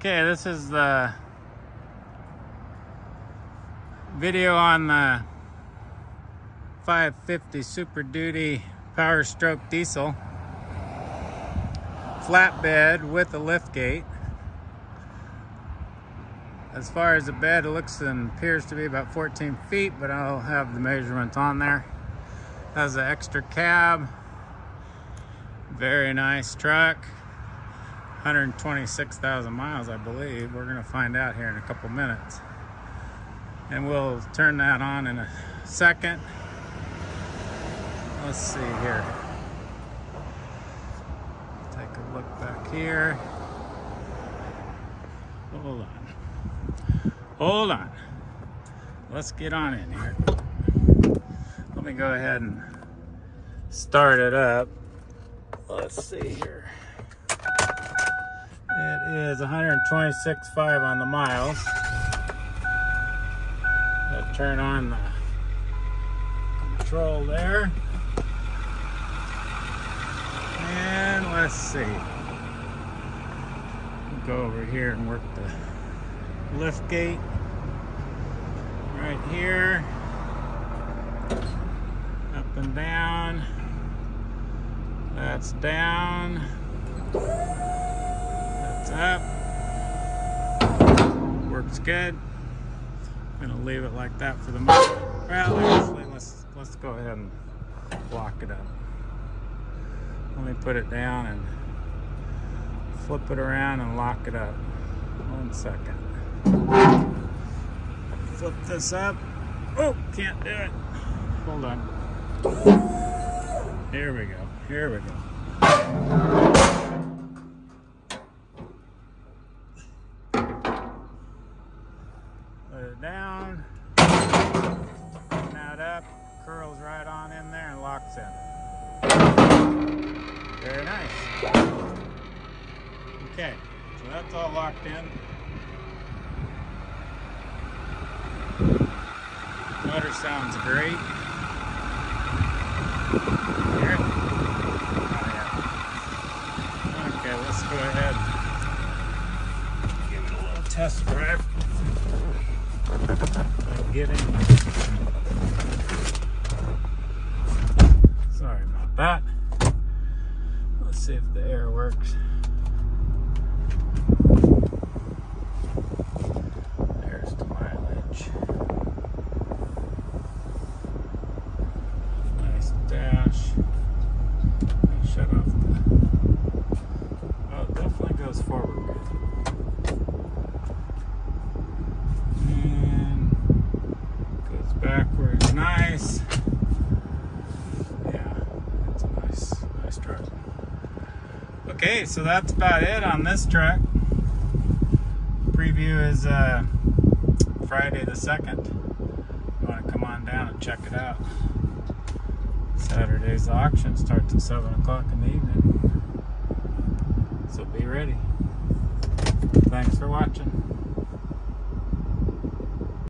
Okay, this is the video on the 550 Super Duty Power Stroke Diesel flatbed with a lift gate. As far as the bed, it looks and appears to be about 14 feet, but I'll have the measurements on there. Has an extra cab. Very nice truck. 126,000 miles, I believe. We're gonna find out here in a couple minutes. And we'll turn that on in a second. Let's see here. Take a look back here. Hold on. Hold on. Let's get on in here. Let me go ahead and start it up. Let's see here. It is 126.5 on the miles. Let's turn on the control there. And let's see. Go over here and work the lift gate. Right here. Up and down. That's down up. Works good. I'm gonna leave it like that for the moment. Well, actually, let's let's go ahead and lock it up. Let me put it down and flip it around and lock it up. One second. Flip this up. Oh, can't do it. Hold on. Here we go. Here we go. down, that up, curls right on in there and locks in. Very nice. Okay, so that's all locked in. Motor sounds great. Hear it? Oh, yeah. Okay, let's go ahead. Give it a little test drive getting. Sorry about that. Let's see if the air works. There's the mileage. Nice dash. Shut off the. Oh, it definitely goes forward backwards nice. Yeah, it's a nice, nice truck. Okay, so that's about it on this truck. Preview is uh, Friday the 2nd. You want to come on down and check it out. Saturday's auction starts at 7 o'clock in the evening. So be ready. Thanks for watching.